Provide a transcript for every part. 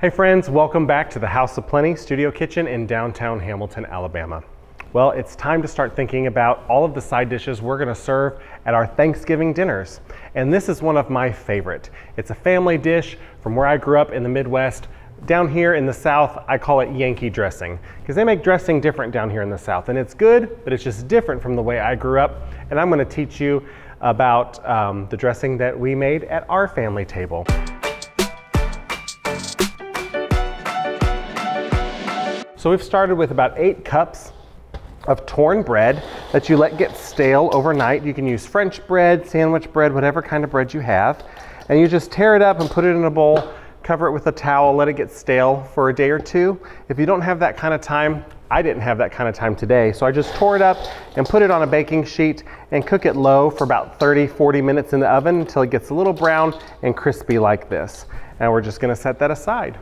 Hey friends, welcome back to the House of Plenty Studio Kitchen in downtown Hamilton, Alabama. Well, it's time to start thinking about all of the side dishes we're gonna serve at our Thanksgiving dinners. And this is one of my favorite. It's a family dish from where I grew up in the Midwest. Down here in the South, I call it Yankee dressing because they make dressing different down here in the South. And it's good, but it's just different from the way I grew up. And I'm gonna teach you about um, the dressing that we made at our family table. So we've started with about eight cups of torn bread that you let get stale overnight. You can use French bread, sandwich bread, whatever kind of bread you have. And you just tear it up and put it in a bowl, cover it with a towel, let it get stale for a day or two. If you don't have that kind of time, I didn't have that kind of time today, so I just tore it up and put it on a baking sheet and cook it low for about 30, 40 minutes in the oven until it gets a little brown and crispy like this. And we're just gonna set that aside.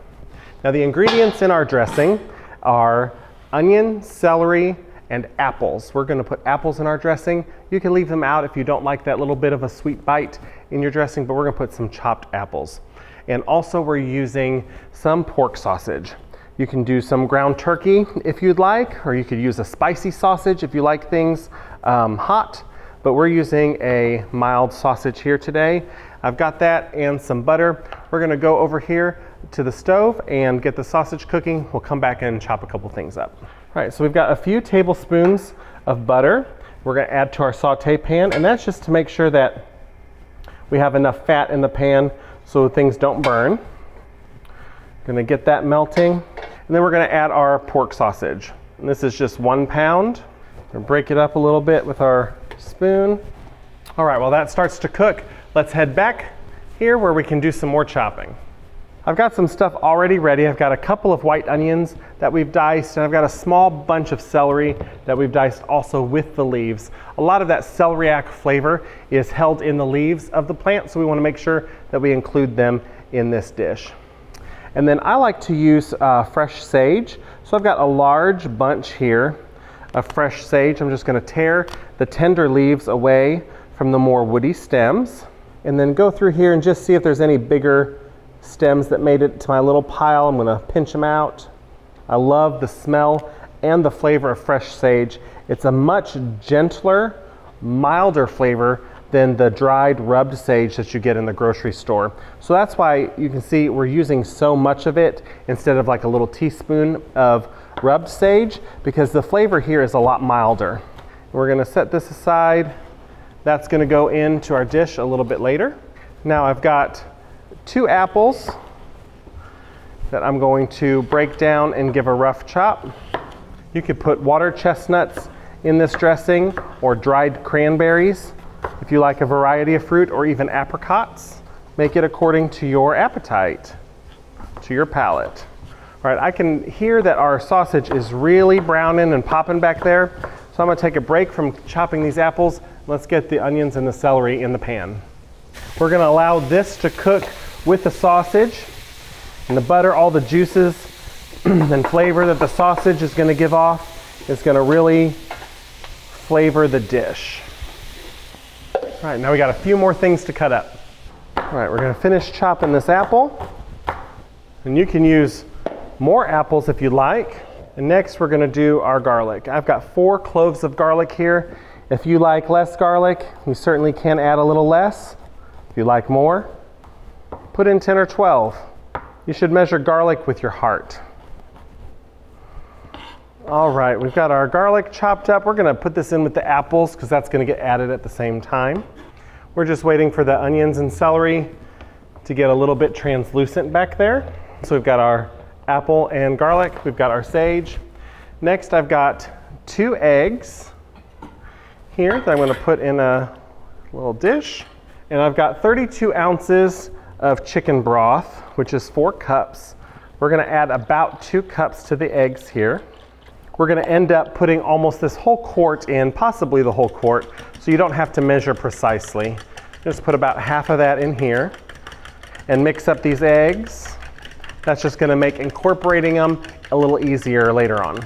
Now the ingredients in our dressing are onion, celery, and apples. We're gonna put apples in our dressing. You can leave them out if you don't like that little bit of a sweet bite in your dressing, but we're gonna put some chopped apples. And also we're using some pork sausage. You can do some ground turkey if you'd like, or you could use a spicy sausage if you like things um, hot, but we're using a mild sausage here today. I've got that and some butter. We're gonna go over here to the stove and get the sausage cooking. We'll come back and chop a couple things up. All right, so we've got a few tablespoons of butter. We're gonna add to our saute pan, and that's just to make sure that we have enough fat in the pan so things don't burn. Gonna get that melting, and then we're gonna add our pork sausage. And this is just one pound. We're break it up a little bit with our spoon. All right, while that starts to cook, let's head back here where we can do some more chopping. I've got some stuff already ready. I've got a couple of white onions that we've diced, and I've got a small bunch of celery that we've diced also with the leaves. A lot of that celeriac flavor is held in the leaves of the plant, so we wanna make sure that we include them in this dish. And then I like to use uh, fresh sage. So I've got a large bunch here of fresh sage. I'm just gonna tear the tender leaves away from the more woody stems and then go through here and just see if there's any bigger stems that made it to my little pile. I'm gonna pinch them out. I love the smell and the flavor of fresh sage. It's a much gentler, milder flavor than the dried rubbed sage that you get in the grocery store. So that's why you can see we're using so much of it instead of like a little teaspoon of rubbed sage because the flavor here is a lot milder. We're gonna set this aside. That's gonna go into our dish a little bit later. Now I've got two apples that I'm going to break down and give a rough chop. You could put water chestnuts in this dressing or dried cranberries if you like a variety of fruit or even apricots. Make it according to your appetite, to your palate. All right, I can hear that our sausage is really browning and popping back there. So I'm gonna take a break from chopping these apples. Let's get the onions and the celery in the pan. We're gonna allow this to cook with the sausage and the butter, all the juices and flavor that the sausage is gonna give off is gonna really flavor the dish. All right, now we got a few more things to cut up. All right, we're gonna finish chopping this apple. And you can use more apples if you like. And next we're gonna do our garlic. I've got four cloves of garlic here. If you like less garlic, you certainly can add a little less. You like more, Put in 10 or 12. You should measure garlic with your heart. All right, we've got our garlic chopped up. We're gonna put this in with the apples because that's gonna get added at the same time. We're just waiting for the onions and celery to get a little bit translucent back there. So we've got our apple and garlic. We've got our sage. Next, I've got two eggs here that I'm gonna put in a little dish. And I've got 32 ounces of chicken broth, which is four cups. We're gonna add about two cups to the eggs here. We're gonna end up putting almost this whole quart in, possibly the whole quart, so you don't have to measure precisely. Just put about half of that in here and mix up these eggs. That's just gonna make incorporating them a little easier later on.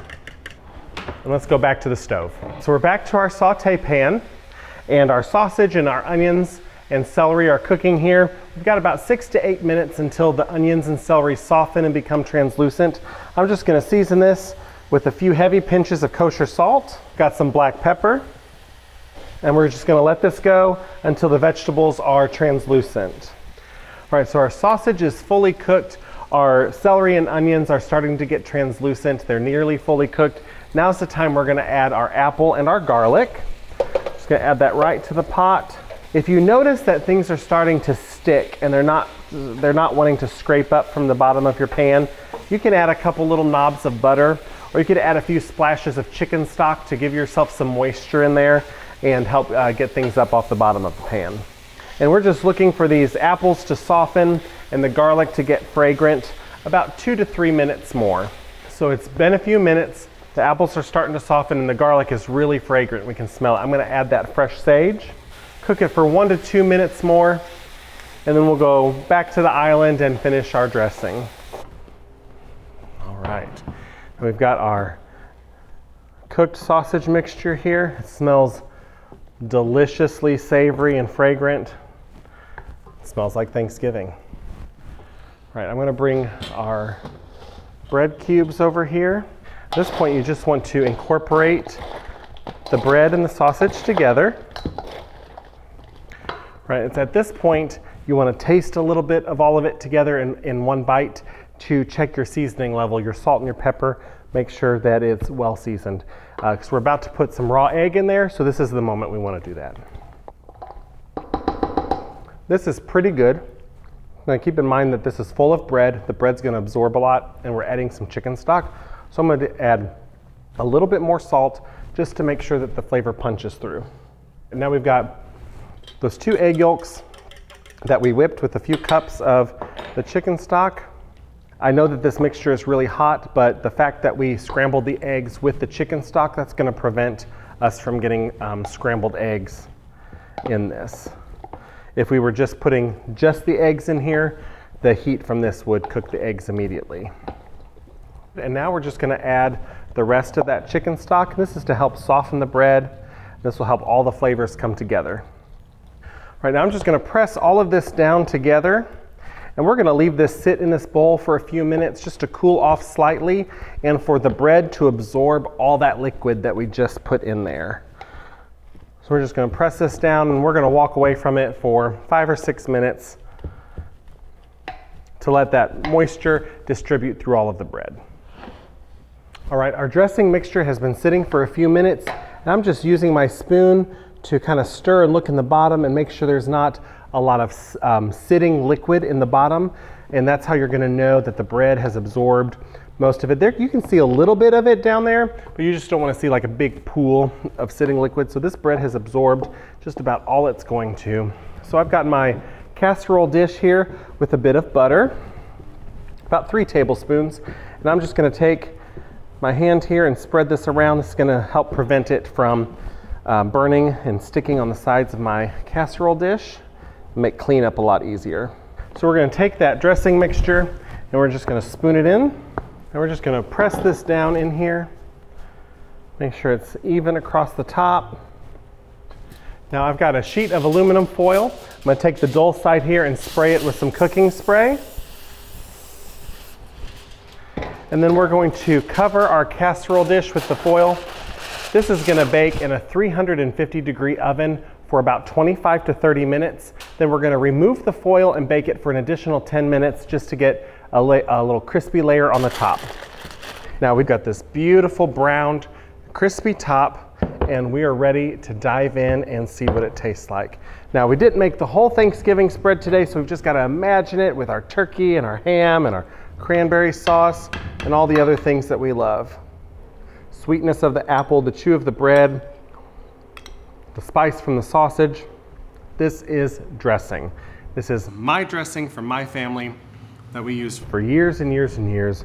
And let's go back to the stove. So we're back to our saute pan and our sausage and our onions and celery are cooking here. We've got about six to eight minutes until the onions and celery soften and become translucent. I'm just gonna season this with a few heavy pinches of kosher salt. Got some black pepper. And we're just gonna let this go until the vegetables are translucent. All right, so our sausage is fully cooked. Our celery and onions are starting to get translucent. They're nearly fully cooked. Now's the time we're gonna add our apple and our garlic. Just gonna add that right to the pot. If you notice that things are starting to stick and they're not, they're not wanting to scrape up from the bottom of your pan, you can add a couple little knobs of butter or you could add a few splashes of chicken stock to give yourself some moisture in there and help uh, get things up off the bottom of the pan. And we're just looking for these apples to soften and the garlic to get fragrant about two to three minutes more. So it's been a few minutes. The apples are starting to soften and the garlic is really fragrant. We can smell it. I'm gonna add that fresh sage, cook it for one to two minutes more, and then we'll go back to the island and finish our dressing. All right. We've got our cooked sausage mixture here. It smells deliciously savory and fragrant. It smells like Thanksgiving. All right, I'm gonna bring our bread cubes over here. At this point, you just want to incorporate the bread and the sausage together. Right, it's at this point you want to taste a little bit of all of it together in, in one bite to check your seasoning level, your salt and your pepper. Make sure that it's well seasoned because uh, we're about to put some raw egg in there. So this is the moment we want to do that. This is pretty good. Now keep in mind that this is full of bread. The bread's going to absorb a lot and we're adding some chicken stock. So I'm going to add a little bit more salt just to make sure that the flavor punches through. And now we've got those two egg yolks that we whipped with a few cups of the chicken stock. I know that this mixture is really hot, but the fact that we scrambled the eggs with the chicken stock, that's gonna prevent us from getting um, scrambled eggs in this. If we were just putting just the eggs in here, the heat from this would cook the eggs immediately. And now we're just gonna add the rest of that chicken stock. This is to help soften the bread. This will help all the flavors come together. Right now I'm just gonna press all of this down together and we're gonna leave this sit in this bowl for a few minutes just to cool off slightly and for the bread to absorb all that liquid that we just put in there. So we're just gonna press this down and we're gonna walk away from it for five or six minutes to let that moisture distribute through all of the bread. All right, our dressing mixture has been sitting for a few minutes and I'm just using my spoon to kind of stir and look in the bottom and make sure there's not a lot of um, sitting liquid in the bottom. And that's how you're gonna know that the bread has absorbed most of it. There, you can see a little bit of it down there, but you just don't wanna see like a big pool of sitting liquid. So this bread has absorbed just about all it's going to. So I've got my casserole dish here with a bit of butter, about three tablespoons. And I'm just gonna take my hand here and spread this around. This is gonna help prevent it from uh, burning and sticking on the sides of my casserole dish, make cleanup a lot easier. So we're gonna take that dressing mixture and we're just gonna spoon it in. And we're just gonna press this down in here. Make sure it's even across the top. Now I've got a sheet of aluminum foil. I'm gonna take the dull side here and spray it with some cooking spray. And then we're going to cover our casserole dish with the foil this is gonna bake in a 350 degree oven for about 25 to 30 minutes. Then we're gonna remove the foil and bake it for an additional 10 minutes just to get a, a little crispy layer on the top. Now we've got this beautiful browned, crispy top and we are ready to dive in and see what it tastes like. Now we didn't make the whole Thanksgiving spread today, so we've just got to imagine it with our turkey and our ham and our cranberry sauce and all the other things that we love sweetness of the apple, the chew of the bread, the spice from the sausage. This is dressing. This is my dressing for my family that we use for years and years and years.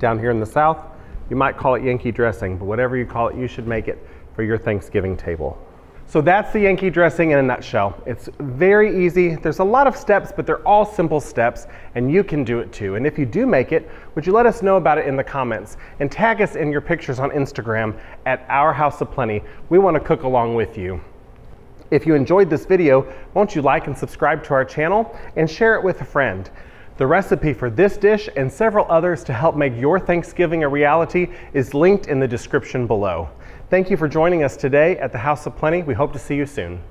Down here in the South, you might call it Yankee dressing, but whatever you call it, you should make it for your Thanksgiving table. So that's the Yankee dressing in a nutshell. It's very easy. There's a lot of steps, but they're all simple steps, and you can do it too. And if you do make it, would you let us know about it in the comments and tag us in your pictures on Instagram at Our House of Plenty. We want to cook along with you. If you enjoyed this video, won't you like and subscribe to our channel and share it with a friend? The recipe for this dish and several others to help make your Thanksgiving a reality is linked in the description below. Thank you for joining us today at the House of Plenty. We hope to see you soon.